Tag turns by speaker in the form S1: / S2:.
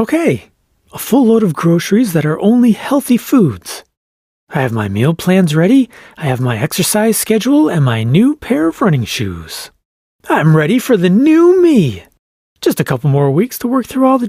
S1: Okay, a full load of groceries that are only healthy foods. I have my meal plans ready, I have my exercise schedule, and my new pair of running shoes. I'm ready for the new me. Just a couple more weeks to work through all the